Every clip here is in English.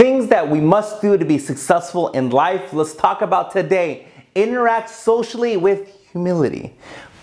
Things that we must do to be successful in life. Let's talk about today. Interact socially with humility.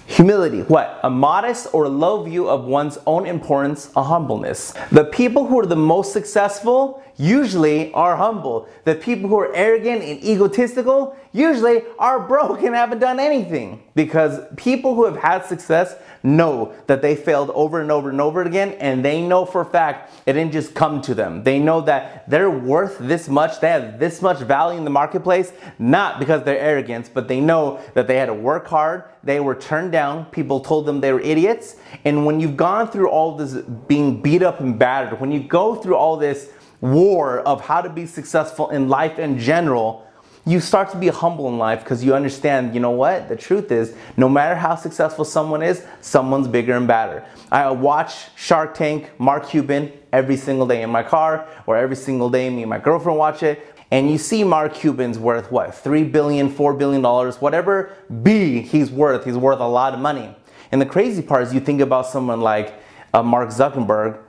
Humility, what? A modest or low view of one's own importance, a humbleness. The people who are the most successful usually are humble. The people who are arrogant and egotistical usually are broke and haven't done anything. Because people who have had success know that they failed over and over and over again, and they know for a fact it didn't just come to them. They know that they're worth this much, they have this much value in the marketplace, not because they're arrogant, but they know that they had to work hard, they were turned down, people told them they were idiots, and when you've gone through all this being beat up and battered, when you go through all this war of how to be successful in life in general, you start to be humble in life because you understand, you know what? The truth is, no matter how successful someone is, someone's bigger and badder. I watch Shark Tank, Mark Cuban, every single day in my car, or every single day me and my girlfriend watch it. And you see Mark Cuban's worth what? $3 billion, $4 billion, whatever B he's worth, he's worth a lot of money. And the crazy part is you think about someone like uh, Mark Zuckerberg,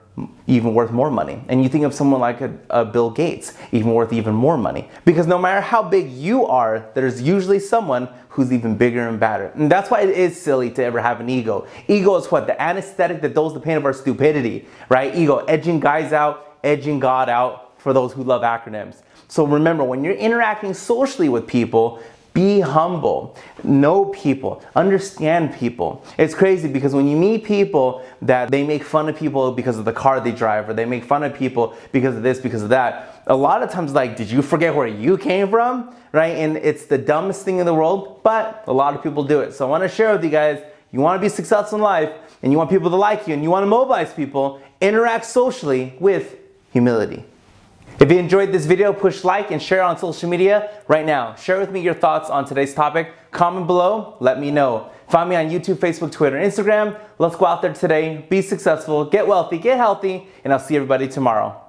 even worth more money. And you think of someone like a, a, Bill Gates, even worth even more money. Because no matter how big you are, there's usually someone who's even bigger and badder. And that's why it is silly to ever have an ego. Ego is what? The anesthetic that dulls the pain of our stupidity, right? Ego, edging guys out, edging God out for those who love acronyms. So remember, when you're interacting socially with people, be humble. Know people. Understand people. It's crazy because when you meet people that they make fun of people because of the car they drive or they make fun of people because of this, because of that, a lot of times like, did you forget where you came from? Right? And it's the dumbest thing in the world, but a lot of people do it. So I want to share with you guys, you want to be successful in life and you want people to like you and you want to mobilize people, interact socially with humility. If you enjoyed this video, push like and share on social media right now. Share with me your thoughts on today's topic. Comment below, let me know. Find me on YouTube, Facebook, Twitter, and Instagram. Let's go out there today, be successful, get wealthy, get healthy, and I'll see everybody tomorrow.